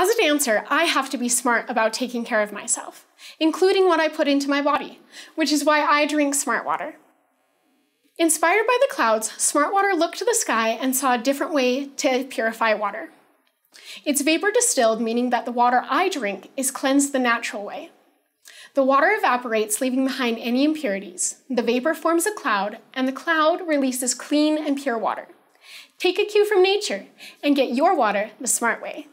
As a dancer, I have to be smart about taking care of myself, including what I put into my body, which is why I drink smart water. Inspired by the clouds, Smart Water looked to the sky and saw a different way to purify water. It's vapor distilled, meaning that the water I drink is cleansed the natural way. The water evaporates, leaving behind any impurities. The vapor forms a cloud, and the cloud releases clean and pure water. Take a cue from nature and get your water the smart way.